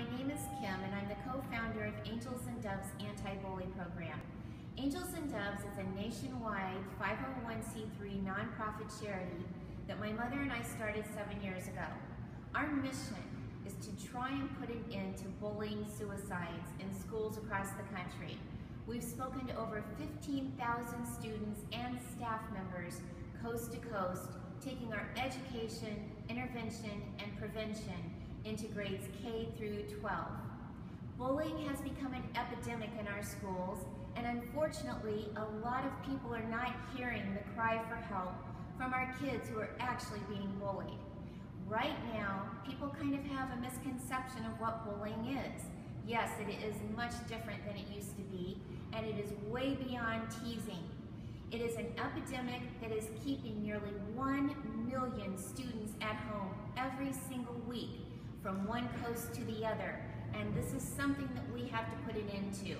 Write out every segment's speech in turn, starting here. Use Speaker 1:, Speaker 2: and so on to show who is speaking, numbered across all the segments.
Speaker 1: My name is Kim and I'm the co-founder of Angels and Doves Anti-Bully Program. Angels and Doves is a nationwide 501c3 nonprofit charity that my mother and I started seven years ago. Our mission is to try and put an end to bullying suicides in schools across the country. We've spoken to over 15,000 students and staff members coast to coast, taking our education, intervention, and prevention into grades K through 12. Bullying has become an epidemic in our schools, and unfortunately, a lot of people are not hearing the cry for help from our kids who are actually being bullied. Right now, people kind of have a misconception of what bullying is. Yes, it is much different than it used to be, and it is way beyond teasing. It is an epidemic that is keeping nearly 1 million students at home every single week from one coast to the other. And this is something that we have to put an end to.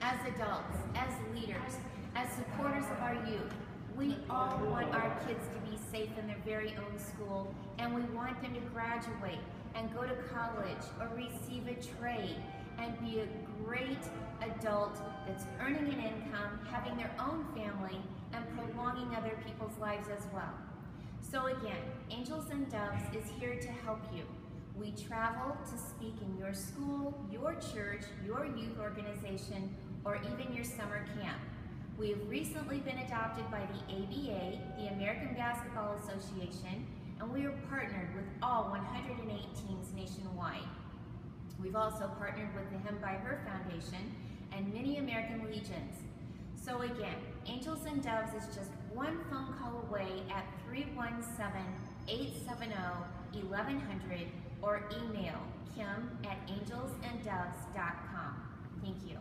Speaker 1: As adults, as leaders, as supporters of our youth, we all want our kids to be safe in their very own school, and we want them to graduate and go to college or receive a trade and be a great adult that's earning an income, having their own family, and prolonging other people's lives as well. So again, Angels and Doves is here to help you. We travel to speak in your school, your church, your youth organization, or even your summer camp. We have recently been adopted by the ABA, the American Basketball Association, and we are partnered with all 108 teams nationwide. We've also partnered with the Him by Her Foundation and many American Legions. So again, Angels and Doves is just one phone call away at 317-870-1100 or email kim at angelsanddoves.com. Thank you.